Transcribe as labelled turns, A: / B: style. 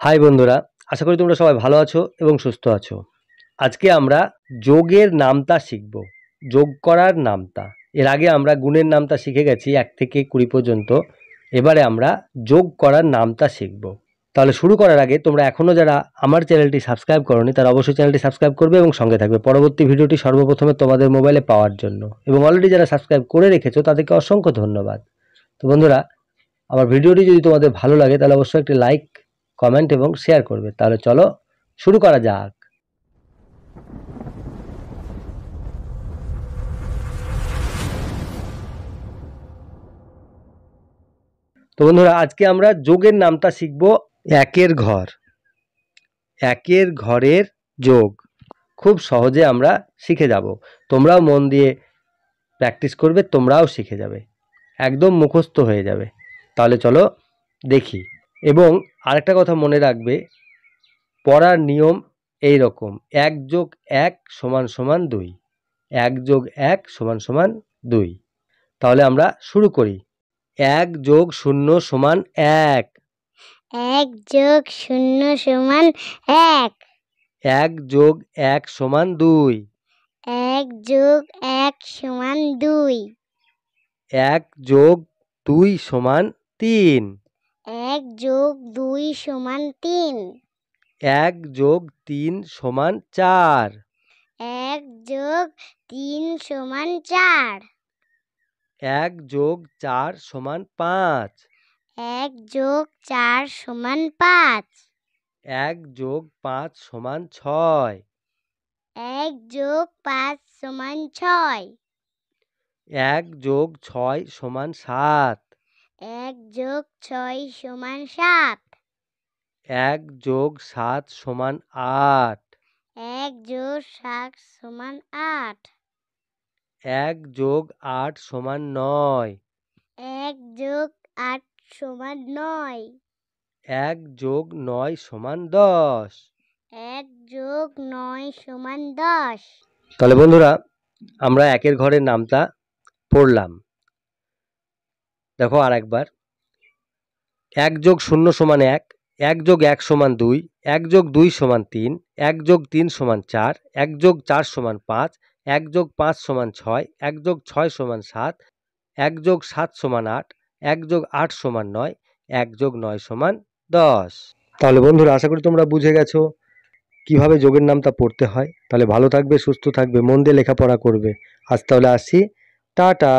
A: High বন্ধুরা, আশা করি তোমরা সবাই ভালো আছো এবং সুস্থ আছো। আজকে আমরা যোগের নামতা শিখব। যোগ করার নামতা। এর আগে আমরা গুণের নামতা শিখে গেছি এক থেকে কুড়ি পর্যন্ত। এবারে আমরা যোগ করার নামতা শিখব। তাহলে শুরু করার আগে তোমরা এখনও যারা আমার চ্যানেলটি সাবস্ক্রাইব করনি, তারা অবশ্যই চ্যানেলটি সাবস্ক্রাইব করবে এবং সঙ্গে থাকবে। পরবর্তী ভিডিওটি সর্বপ্রথমে তোমাদের মোবাইলে পাওয়ার জন্য। এবং অলরেডি যারা সাবস্ক্রাইব করে রেখেছো, তাদেরকে অসংখ্য ধন্যবাদ। তো বন্ধুরা, আমার ভিডিওটি যদি তোমাদের ভালো লাগে, তাহলে অবশ্যই একটি লাইক কমেন্ট এবং শেয়ার করবে। তাহলে চলো শুরু করা যাক। তো বন্ধুরা, আজকে আমরা যোগের নামটা শিখব একের ঘর। একের ঘরের যোগ। খুব সহজে আমরা শিখে যাব। তোমরাও মন দিয়ে প্র্যাকটিস করবে, তোমরাও শিখে যাবে। একদম মুখস্থ হয়ে যাবে। তাহলে চলো দেখি। এবং আরেকটা কথা মনে রাখবে পড়ার নিয়ম এই রকম এক যোগ এক সমান সমান দুই এক যোগ এক সমান সমান দুই। তাহলে আমরা শুরু করি। এক যোগ শূন্য সমান এক।
B: এক যোগ শূন্য সমান এক।
A: এক যোগ এক সমান দুই।
B: এক যোগ এক সমান দুই।
A: এক যোগ দুই সমান তিন।
B: এক যোগ দুই সমান তিন।
A: এক যোগ তিন সমান চার।
B: এক যোগ তিন সমান চার।
A: এক যোগ চার সমান পাঁচ।
B: এক যোগ চার সমান পাঁচ।
A: এক যোগ পাঁচ সমান ছয়।
B: এক যোগ পাঁচ সমান ছয়।
A: এক যোগ ছয় সমান সাত।
B: এক যোগ ছয় সমান সাত।
A: এক যোগ সাত সমান আট।
B: এক যোগ সাত সমান আট।
A: এক যোগ আট সমান নয়।
B: এক যোগ আট সমান নয়।
A: এক যোগ নয় সমান দশ।
B: এক যোগ নয় সমান দশ।
A: তাহলে বন্ধুরা আমরা একের ঘরের নামটা পড়লাম। দেখো আর একবার এক যোগ শূন্য সমান এক এক যোগ এক সমান দুই এক যোগ দুই সমান তিন এক যোগ তিন সমান চার এক যোগ চার সমান পাঁচ এক যোগ পাঁচ সমান ছয় এক যোগ ছয় সমান সাত এক যোগ সাত সমান আট এক যোগ আট সমান নয় এক যোগ নয় সমান দশ তাহলে বন্ধুরা আশা করি তোমরা বুঝে গেছো কীভাবে যোগের নামটা পড়তে হয় তাহলে ভালো থাকবে সুস্থ থাকবে মন দিয়ে লেখাপড়া করবে আজ তাহলে আসি টাটা